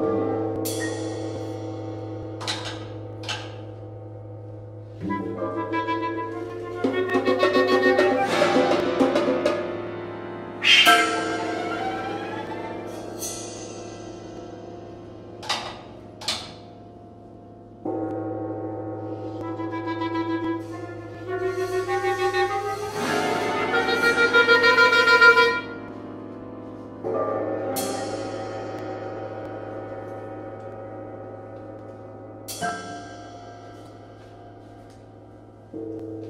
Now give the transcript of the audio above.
you Thank you.